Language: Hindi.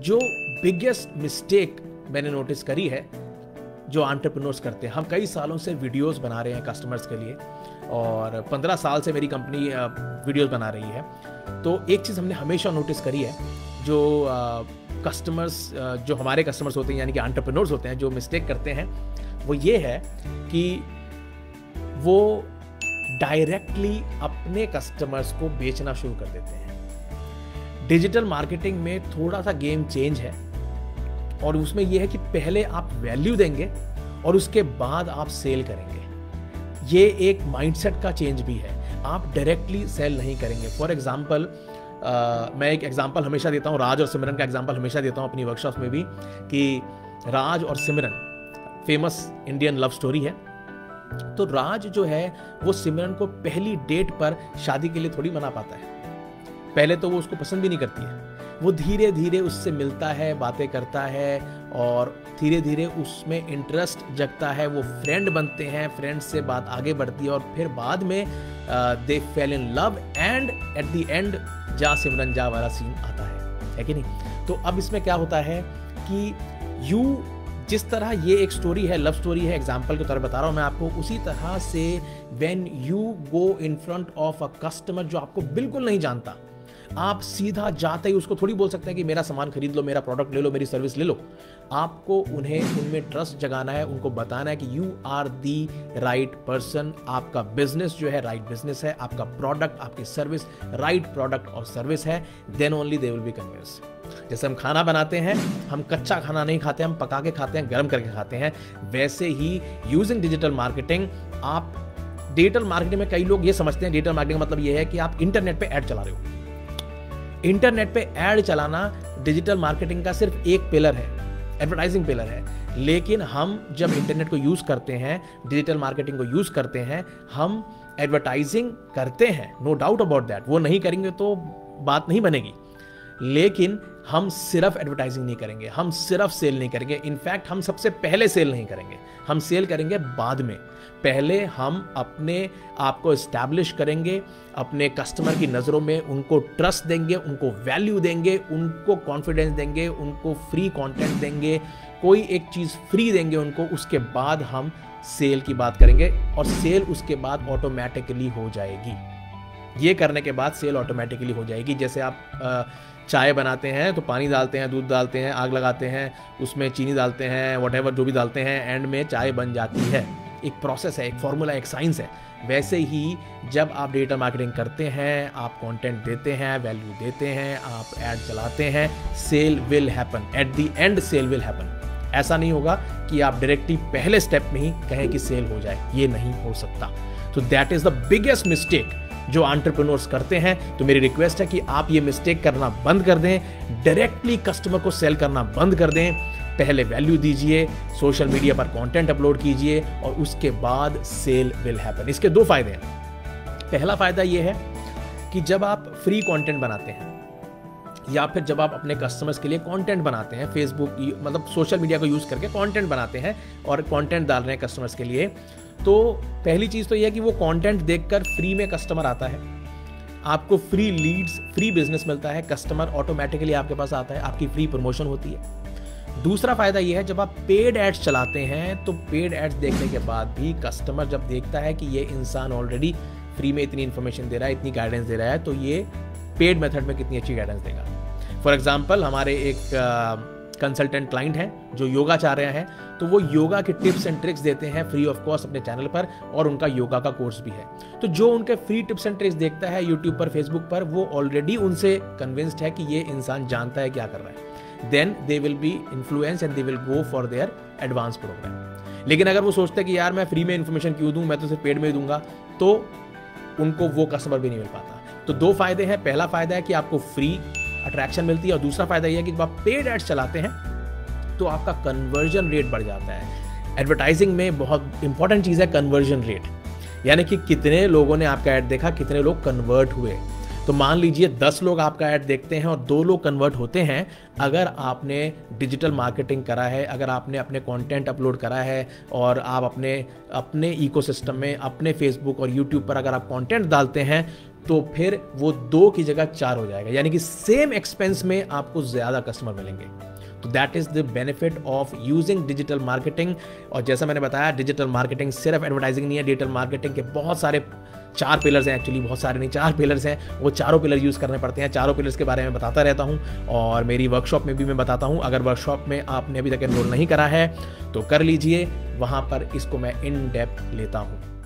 जो बिगेस्ट मिस्टेक मैंने नोटिस करी है, जो आंट्रप्रनोर्स करते हैं। हम कई सालों से वीडियोस बना रहे हैं कस्टमर्स के लिए और पंद्रह साल से मेरी कंपनी वीडियोस बना रही है। तो एक चीज़ हमने हमेशा नोटिस करी है, जो कस्टमर्स जो हमारे कस्टमर्स होते हैं, यानी कि आंट्रप्रनोर्स होते हैं, जो मिस्टेक करते हैं, वो ये है कि वो डायरेक्टली अपने कस्टमर्स को बेचना शुरू कर देते हैं। डिजिटल मार्केटिंग में थोड़ा सा गेम चेंज है और उसमें यह है कि पहले आप वैल्यू देंगे और उसके बाद आप सेल करेंगे। ये एक माइंडसेट का चेंज भी है। आप डायरेक्टली सेल नहीं करेंगे। फॉर एग्ज़ाम्पल मैं एक एग्ज़ाम्पल हमेशा देता हूँ, राज और सिमरन का एग्ज़ाम्पल हमेशा देता हूँ अपनी वर्कशॉप में भी कि राज और Simran famous Indian love story है। तो राज जो है, वो सिमरन को पहली डेट पर शादी के लिए थोड़ी मना पाता है। पहले तो वो उसको पसंद भी नहीं करती है। वो धीरे धीरे उससे मिलता है, बातें करता है और धीरे धीरे उसमें इंटरेस्ट जगता है। वो फ्रेंड बनते हैं फ्रेंड से बात आगे बढ़ती है और फिर बाद में they fell in love and at the end जा सिमरन जा वाला सीन आता है। है कि नहीं? तो अब इसमें क्या होता है कि यू जिस तरह ये एक स्टोरी है लव स्टोरी है एग्ज़ाम्पल के तौर पर बता रहा हूँ मैं आपको, उसी तरह से when you go in front of a customer जो आपको बिल्कुल नहीं जानता आप सीधा जाते ही उसको थोड़ी बोल सकते हैं कि मेरा सामान खरीद लो, मेरा प्रोडक्ट ले लो, मेरी सर्विस ले लो। आपको उन्हें उनमें ट्रस्ट जगाना है, उनको बताना है कि you are the right person आपका बिज़नेस जो है राइट right बिज़नेस है, आपका प्रोडक्ट आपकी सर्विस राइट प्रोडक्ट और सर्विस है then only they will be convince जैसे हम खाना बनाते हैं, हम कच्चा खाना नहीं खाते, हम पका के खाते हैं, गर्म करके खाते हैं, वैसे ही यूजिंग डिजिटल मार्केटिंग आप डिजिटल मार्केटिंग में कई लोग ये समझते हैं डिजिटल मार्केटिंग मतलब ये है कि आप इंटरनेट पे ऐड चला रहे हो। इंटरनेट पे एड चलाना डिजिटल मार्केटिंग का सिर्फ़ एक पिलर है एडवर्टाइजिंग पिलर है। लेकिन हम जब इंटरनेट को यूज़ करते हैं डिजिटल मार्केटिंग को यूज़ करते हैं, हम एडवर्टाइजिंग करते हैं नो डाउट अबाउट दैट वो नहीं करेंगे तो बात नहीं बनेगी। लेकिन हम सिर्फ़ एडवर्टाइजिंग नहीं करेंगे, हम सिर्फ़ सेल नहीं करेंगे। इनफैक्ट हम सबसे पहले सेल नहीं करेंगे। हम सेल करेंगे बाद में। पहले हम अपने आप को इस्टेब्लिश करेंगे, अपने कस्टमर की नज़रों में उनको ट्रस्ट देंगे, उनको वैल्यू देंगे, उनको कॉन्फिडेंस देंगे, उनको फ्री कंटेंट देंगे, कोई एक चीज़ फ्री देंगे उनको, उसके बाद हम सेल की बात करेंगे और सेल उसके बाद ऑटोमेटिकली हो जाएगी। ये करने के बाद सेल ऑटोमेटिकली हो जाएगी। जैसे आप चाय बनाते हैं तो पानी डालते हैं, दूध डालते हैं, आग लगाते हैं, उसमें चीनी डालते हैं वट जो भी डालते हैं एंड में चाय बन जाती है। एक प्रोसेस है, एक फॉर्मूला एक साइंस है। वैसे ही जब आप डिजिटल मार्केटिंग करते हैं, आप कंटेंट देते हैं वैल्यू देते हैं, आप ऐड चलाते हैं sale will happen at the end sale will happen ऐसा नहीं होगा कि आप डायरेक्टली पहले स्टेप में ही कहें कि सेल हो जाए। ये नहीं हो सकता। तो that is the biggest mistake जो आंट्रप्रनोर्स करते हैं तो मेरी रिक्वेस्ट है कि आप ये मिस्टेक करना बंद कर दें डायरेक्टली कस्टमर को सेल करना बंद कर दें। पहले वैल्यू दीजिए सोशल मीडिया पर कंटेंट अपलोड कीजिए और उसके बाद सेल विल हैपन इसके दो फ़ायदे हैं। पहला फ़ायदा यह है कि जब आप फ्री कंटेंट बनाते हैं, या फिर जब आप अपने कस्टमर्स के लिए कंटेंट बनाते हैं फेसबुक मतलब सोशल मीडिया को यूज़ करके कंटेंट बनाते हैं और कंटेंट डाल रहे हैं कस्टमर्स के लिए तो पहली चीज़ तो यह है कि वो कंटेंट देखकर फ्री में कस्टमर आता है। आपको फ्री लीड्स फ्री बिज़नेस मिलता है कस्टमर ऑटोमेटिकली आपके पास आता है, आपकी फ्री प्रमोशन होती है। दूसरा फ़ायदा यह है, जब आप पेड एड्स चलाते हैं तो पेड एड्स देखने के बाद भी कस्टमर जब देखता है कि ये इंसान ऑलरेडी फ्री में इतनी इन्फॉर्मेशन दे रहा है, इतनी गाइडेंस दे रहा है तो ये पेड मेथड में कितनी अच्छी गाइडेंस देगा। फॉर एग्ज़ाम्पल हमारे एक कंसल्टेंट क्लाइंट हैं, जो योगा चाह रहे हैं तो वो योगा के टिप्स एंड ट्रिक्स देते हैं फ्री ऑफ़ कॉस्ट अपने चैनल पर और उनका योगा का कोर्स भी है। तो जो उनके फ्री टिप्स एंड ट्रिक्स देखता है यूट्यूब पर फेसबुक पर, वो ऑलरेडी उनसे कन्विंस्ड है कि ये इंसान जानता है क्या कर रहा है। Then they will be influence and they will go for their advance program लेकिन अगर वो सोचते हैं कि यार मैं फ्री में इन्फॉर्मेशन क्यों दूँ, मैं तो सिर्फ़ पेड में दूँगा तो उनको वो कस्टमर भी नहीं मिल पाता। तो दो फ़ायदे हैं। पहला फ़ायदा है कि आपको फ्री अट्रैक्शन मिलती है और दूसरा फ़ायदा यह है कि जब आप पेड एड्स चलाते हैं तो आपका कन्वर्जन रेट बढ़ जाता है। एडवर्टाइजिंग में बहुत इंपॉर्टेंट चीज़ है कन्वर्जन रेट यानी कि कितने लोगों ने आपका ऐड देखा, कितने लोग कन्वर्ट हुए। तो मान लीजिए दस लोग आपका ऐड देखते हैं और दो लोग कन्वर्ट होते हैं। अगर आपने डिजिटल मार्केटिंग करा है, अगर आपने अपने कंटेंट अपलोड करा है और आप अपने अपने इकोसिस्टम में, अपने फेसबुक और यूट्यूब पर अगर आप कंटेंट डालते हैं तो फिर वो दो की जगह चार हो जाएगा। यानी कि सेम एक्सपेंस में आपको ज़्यादा कस्टमर मिलेंगे। तो that is the benefit of using digital marketing और जैसा मैंने बताया डिजिटल मार्केटिंग सिर्फ़ एडवर्टाइजिंग नहीं है डिजिटल मार्केटिंग के बहुत सारे चार पिलर्स हैं एक्चुअली बहुत सारे नहीं, चार पिलर्स हैं। वो चारों पिलर यूज़ करने पड़ते हैं। चारों पिलर्स के बारे में बताता रहता हूँ। और मेरी वर्कशॉप में भी मैं बताता हूँ। अगर वर्कशॉप में आपने अभी तक एनरोल नहीं करा है तो कर लीजिए। वहाँ पर इसको मैं इन डेप्थ लेता हूँ।